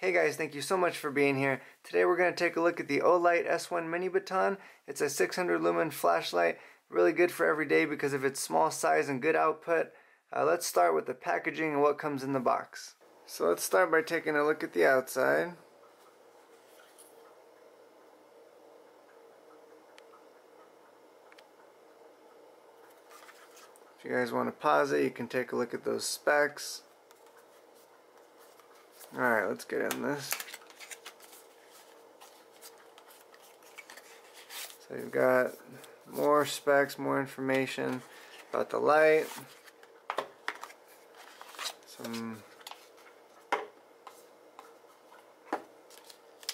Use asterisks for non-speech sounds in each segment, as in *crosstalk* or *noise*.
Hey guys, thank you so much for being here. Today we're going to take a look at the Olight S1 Mini Baton. It's a 600 lumen flashlight, really good for every day because of its small size and good output. Uh, let's start with the packaging and what comes in the box. So let's start by taking a look at the outside. If you guys want to pause it, you can take a look at those specs. Alright, let's get in this. So you've got more specs, more information about the light. Some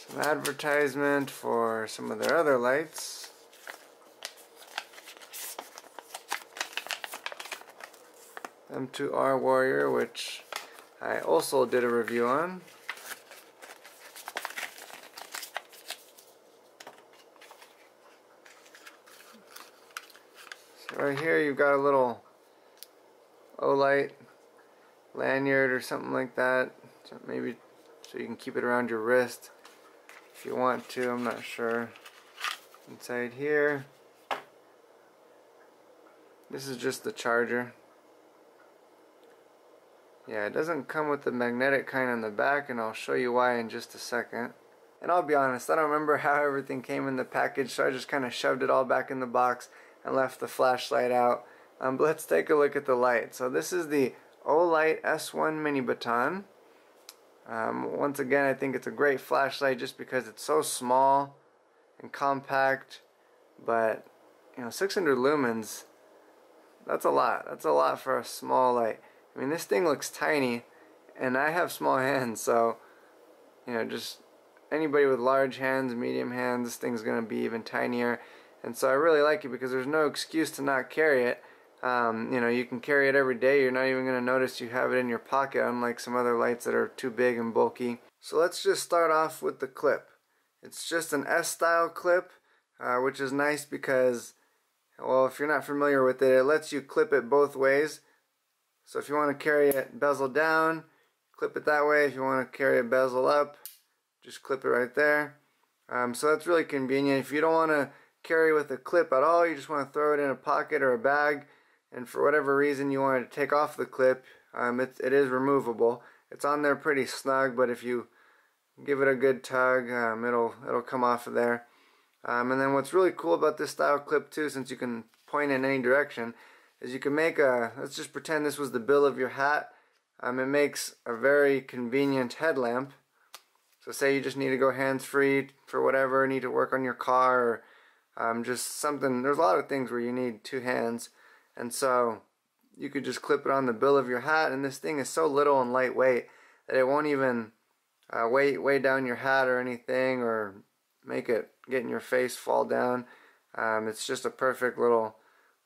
some advertisement for some of their other lights. M2R Warrior, which I also did a review on. So right here you've got a little Olight lanyard or something like that. So maybe so you can keep it around your wrist if you want to, I'm not sure. Inside here, this is just the charger. Yeah, it doesn't come with the magnetic kind on the back and I'll show you why in just a second. And I'll be honest, I don't remember *laughs* how everything came in the package so I just kind of shoved it all back in the box and left the flashlight out. Um, but let's take a look at the light. So this is the Olight S1 Mini Baton. Um, once again, I think it's a great flashlight just because it's so small and compact. But, you know, 600 lumens, that's a lot. That's a lot for a small light. I mean, this thing looks tiny, and I have small hands, so, you know, just anybody with large hands, medium hands, this thing's going to be even tinier. And so I really like it because there's no excuse to not carry it. Um, you know, you can carry it every day. You're not even going to notice you have it in your pocket, unlike some other lights that are too big and bulky. So let's just start off with the clip. It's just an S-style clip, uh, which is nice because, well, if you're not familiar with it, it lets you clip it both ways. So if you want to carry it bezel down, clip it that way. If you want to carry it bezel up, just clip it right there. Um, so that's really convenient. If you don't want to carry with a clip at all, you just want to throw it in a pocket or a bag, and for whatever reason you want to take off the clip, um, it, it is removable. It's on there pretty snug, but if you give it a good tug, um, it'll it'll come off of there. Um, and then what's really cool about this style clip too, since you can point in any direction, is you can make a, let's just pretend this was the bill of your hat. Um, it makes a very convenient headlamp. So say you just need to go hands-free for whatever, need to work on your car, or um, just something, there's a lot of things where you need two hands. And so you could just clip it on the bill of your hat, and this thing is so little and lightweight that it won't even uh, weigh, weigh down your hat or anything, or make it get in your face, fall down. Um, it's just a perfect little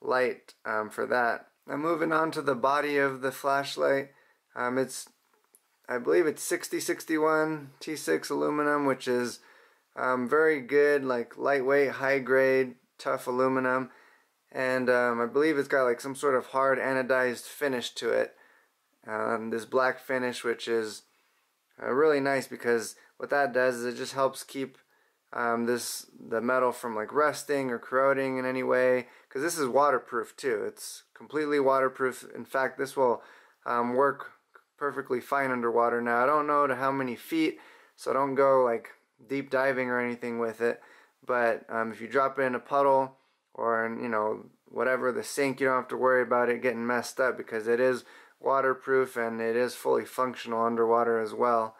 light um, for that. Now moving on to the body of the flashlight, um, it's I believe it's 6061 T6 aluminum, which is um, very good, like lightweight, high grade, tough aluminum, and um, I believe it's got like some sort of hard anodized finish to it. Um, this black finish, which is uh, really nice because what that does is it just helps keep um, this the metal from like rusting or corroding in any way because this is waterproof too. It's completely waterproof. In fact this will um, work perfectly fine underwater. Now I don't know to how many feet so don't go like deep diving or anything with it. But um, if you drop it in a puddle or in, you know whatever the sink you don't have to worry about it getting messed up because it is waterproof and it is fully functional underwater as well.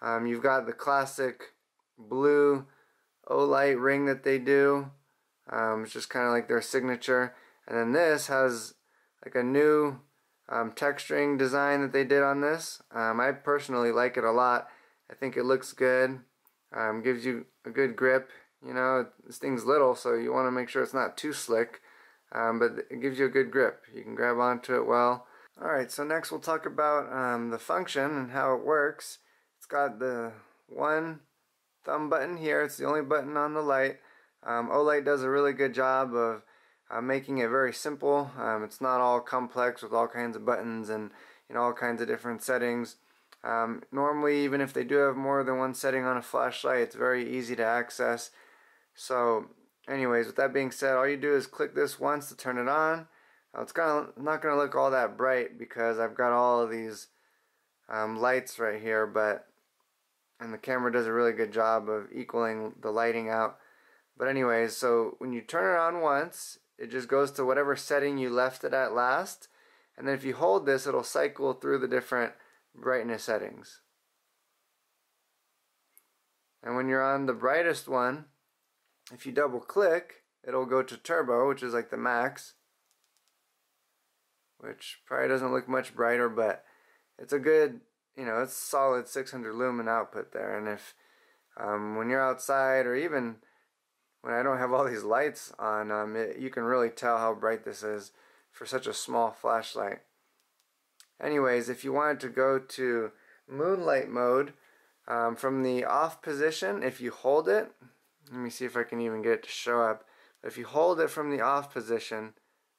Um, you've got the classic blue Olight ring that they do. Um, it's just kind of like their signature. And then this has like a new um, texturing design that they did on this. Um, I personally like it a lot. I think it looks good. Um, gives you a good grip. You know, this thing's little, so you want to make sure it's not too slick. Um, but it gives you a good grip. You can grab onto it well. Alright, so next we'll talk about um, the function and how it works. It's got the one thumb button here. It's the only button on the light. Um, Olight does a really good job of uh, making it very simple. Um, it's not all complex with all kinds of buttons and you know all kinds of different settings. Um, normally, even if they do have more than one setting on a flashlight, it's very easy to access. So, anyways, with that being said, all you do is click this once to turn it on. It's gonna, not going to look all that bright because I've got all of these um, lights right here, but and the camera does a really good job of equaling the lighting out. But anyways, so when you turn it on once, it just goes to whatever setting you left it at last. And then if you hold this, it'll cycle through the different brightness settings. And when you're on the brightest one, if you double click, it'll go to turbo, which is like the max. Which probably doesn't look much brighter, but it's a good, you know, it's solid 600 lumen output there. And if, um, when you're outside or even when I don't have all these lights on, um, it, you can really tell how bright this is for such a small flashlight. Anyways, if you wanted to go to moonlight mode, um, from the off position, if you hold it, let me see if I can even get it to show up. If you hold it from the off position,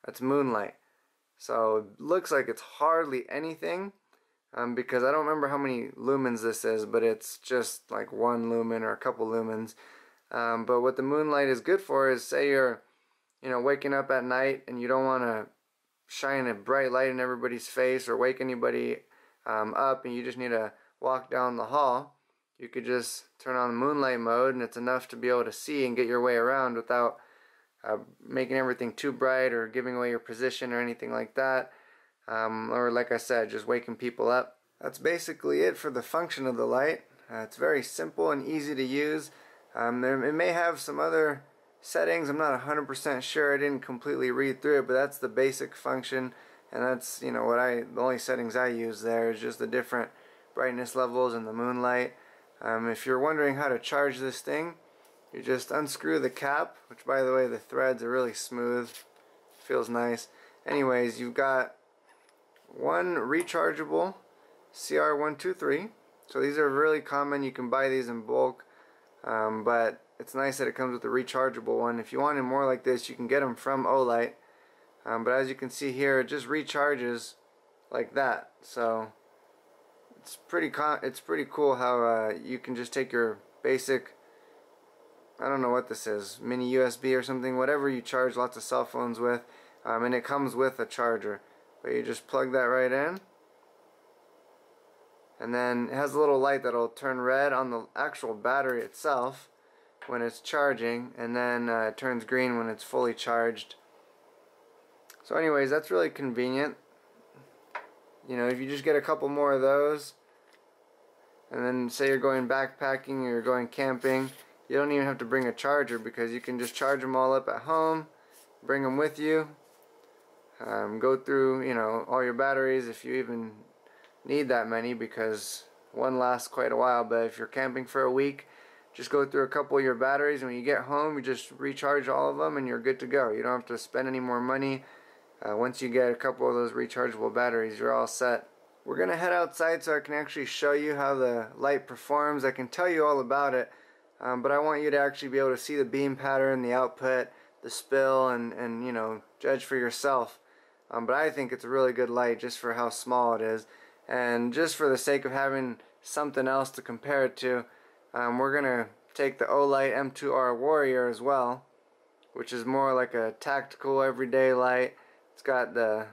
that's moonlight. So it looks like it's hardly anything um, because I don't remember how many lumens this is, but it's just like one lumen or a couple lumens. Um, but what the moonlight is good for is say you're, you know, waking up at night and you don't want to shine a bright light in everybody's face or wake anybody um, up and you just need to walk down the hall. You could just turn on the moonlight mode and it's enough to be able to see and get your way around without uh, making everything too bright or giving away your position or anything like that. Um, or like I said, just waking people up. That's basically it for the function of the light. Uh, it's very simple and easy to use. Um, it may have some other settings. I'm not 100% sure. I didn't completely read through it, but that's the basic function. And that's, you know, what I, the only settings I use there is just the different brightness levels and the moonlight. Um, if you're wondering how to charge this thing, you just unscrew the cap, which by the way, the threads are really smooth. Feels nice. Anyways, you've got one rechargeable CR123. So these are really common. You can buy these in bulk. Um, but it's nice that it comes with a rechargeable one. If you wanted more like this, you can get them from Olight. Um, but as you can see here, it just recharges like that. So it's pretty it's pretty cool how uh, you can just take your basic I don't know what this is mini USB or something whatever you charge lots of cell phones with um, and it comes with a charger but you just plug that right in and then it has a little light that'll turn red on the actual battery itself when it's charging and then uh, it turns green when it's fully charged. So anyways that's really convenient. You know if you just get a couple more of those and then say you're going backpacking or you're going camping you don't even have to bring a charger because you can just charge them all up at home bring them with you um, go through you know all your batteries if you even need that many because one lasts quite a while but if you're camping for a week just go through a couple of your batteries and when you get home you just recharge all of them and you're good to go. You don't have to spend any more money. Uh, once you get a couple of those rechargeable batteries you're all set. We're gonna head outside so I can actually show you how the light performs. I can tell you all about it um, but I want you to actually be able to see the beam pattern the output the spill and and you know judge for yourself. Um, but I think it's a really good light just for how small it is and just for the sake of having something else to compare it to um, we're gonna take the Olight M2R Warrior as well which is more like a tactical everyday light. It's got the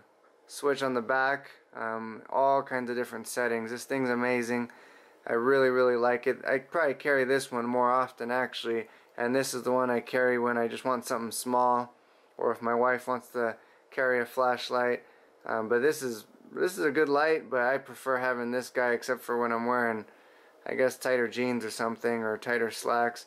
switch on the back um, all kinds of different settings. This thing's amazing. I really really like it. I probably carry this one more often actually and this is the one I carry when I just want something small or if my wife wants to carry a flashlight. Um, but this is this is a good light, but I prefer having this guy except for when I'm wearing, I guess, tighter jeans or something, or tighter slacks.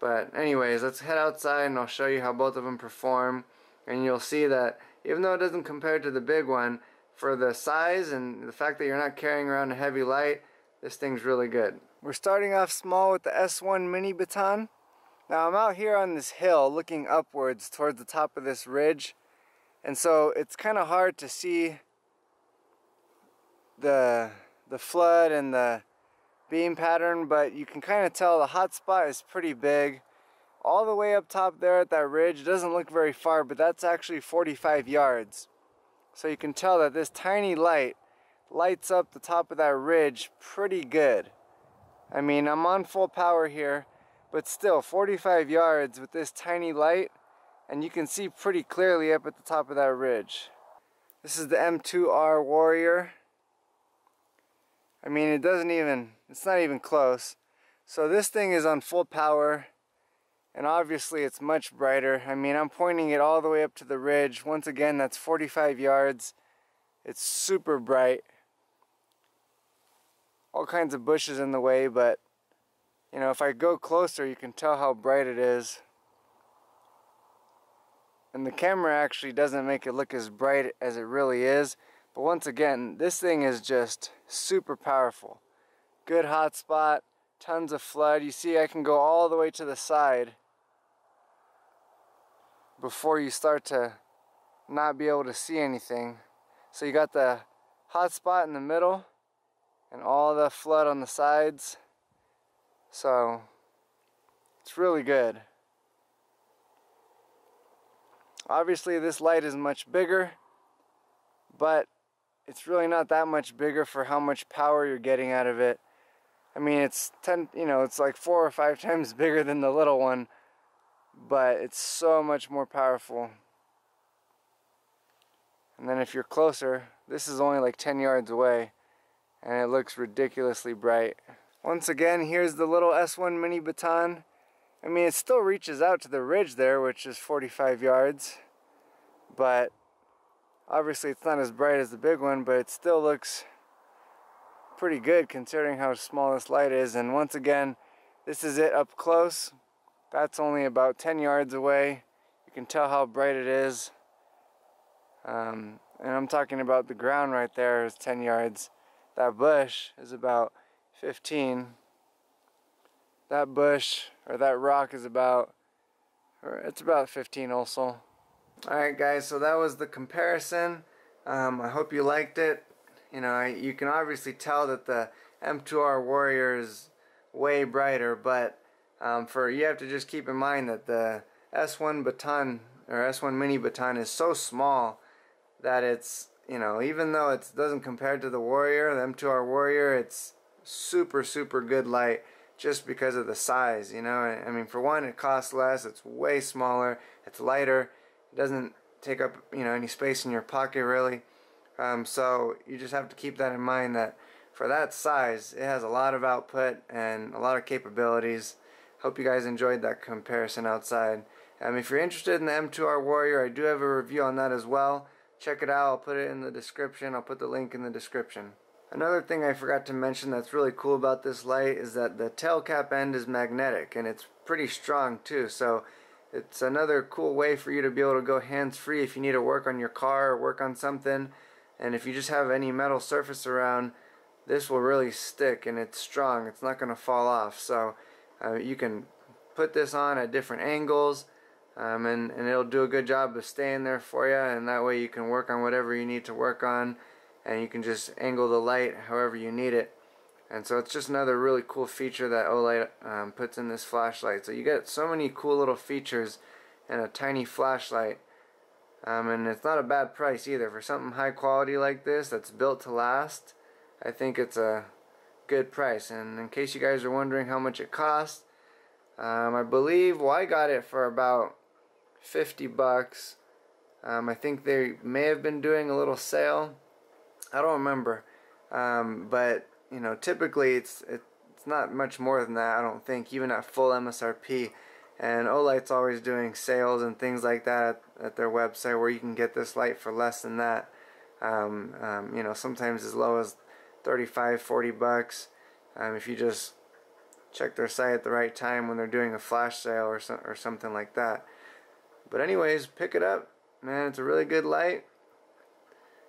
But anyways, let's head outside and I'll show you how both of them perform. And you'll see that even though it doesn't compare to the big one, for the size and the fact that you're not carrying around a heavy light, this thing's really good. We're starting off small with the S1 mini baton. Now I'm out here on this hill looking upwards towards the top of this ridge. And so it's kind of hard to see the the flood and the beam pattern but you can kind of tell the hot spot is pretty big all the way up top there at that ridge doesn't look very far but that's actually 45 yards so you can tell that this tiny light lights up the top of that ridge pretty good. I mean, I'm on full power here, but still 45 yards with this tiny light and you can see pretty clearly up at the top of that ridge. This is the M2R Warrior. I mean, it doesn't even, it's not even close. So this thing is on full power and obviously it's much brighter. I mean, I'm pointing it all the way up to the ridge. Once again, that's 45 yards. It's super bright. All kinds of bushes in the way, but you know, if I go closer, you can tell how bright it is. And the camera actually doesn't make it look as bright as it really is. But once again, this thing is just super powerful. Good hot spot, tons of flood. You see I can go all the way to the side before you start to not be able to see anything. So you got the hot spot in the middle and all the flood on the sides. So it's really good. Obviously this light is much bigger, but it's really not that much bigger for how much power you're getting out of it. I mean, it's 10, you know, it's like four or five *laughs* times bigger than the little one, but it's so much more powerful. And then if you're closer, this is only like 10 yards away, and it looks ridiculously bright. Once again, here's the little S1 mini baton. I mean, it still reaches out to the ridge there, which is 45 yards, but obviously it's not as bright as the big one, but it still looks pretty good considering how small this light is. And once again, this is it up close. That's only about 10 yards away. You can tell how bright it is. Um, and I'm talking about the ground right there is 10 yards. That bush is about 15. That bush or that rock is about, or it's about 15 also. Alright guys, so that was the comparison. Um, I hope you liked it. You know, I, you can obviously tell that the M2R Warrior is way brighter, but um, for you have to just keep in mind that the S1 baton or S1 mini baton is so small that it's you know even though it doesn't compare to the Warrior, the M2R Warrior, it's super super good light just because of the size. You know, I mean for one, it costs less, it's way smaller, it's lighter doesn't take up you know any space in your pocket really. Um, so you just have to keep that in mind that for that size, it has a lot of output and a lot of capabilities. Hope you guys enjoyed that comparison outside. Um, if you're interested in the M2R Warrior, I do have a review on that as well. Check it out. I'll put it in the description. I'll put the link in the description. Another thing I forgot to mention that's really cool about this light is that the tail cap end is magnetic and it's pretty strong too. So it's another cool way for you to be able to go hands-free if you need to work on your car or work on something. And if you just have any metal surface around, this will really stick and it's strong. It's not going to fall off. So uh, you can put this on at different angles um, and, and it'll do a good job of staying there for you and that way you can work on whatever you need to work on and you can just angle the light however you need it. And so it's just another really cool feature that Olight um, puts in this flashlight. So you get so many cool little features in a tiny flashlight. Um, and it's not a bad price either. For something high quality like this that's built to last, I think it's a good price. And in case you guys are wondering how much it costs, um, I believe, well I got it for about 50 bucks. Um, I think they may have been doing a little sale. I don't remember. Um, but you know, typically it's it's not much more than that. I don't think, even at full MSRP. And Olight's always doing sales and things like that at, at their website where you can get this light for less than that. Um, um, you know, sometimes as low as 35, 40 bucks. Um, if you just check their site at the right time when they're doing a flash sale or, so, or something like that. But anyways, pick it up. Man, it's a really good light.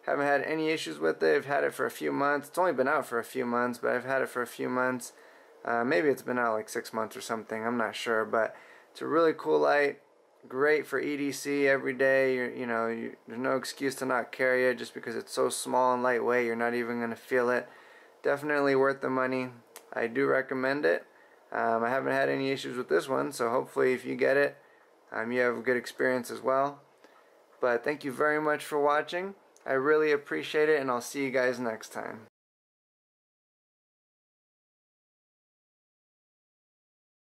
Haven't had any issues with it. I've had it for a few months. It's only been out for a few months, but I've had it for a few months. Uh, maybe it's been out like six months or something. I'm not sure, but it's a really cool light. Great for EDC every day. You're, you know, you, there's no excuse to not carry it just because it's so small and lightweight. You're not even gonna feel it. Definitely worth the money. I do recommend it. Um, I haven't had any issues with this one, so hopefully if you get it, um, you have a good experience as well. But thank you very much for watching. I really appreciate it and I'll see you guys next time.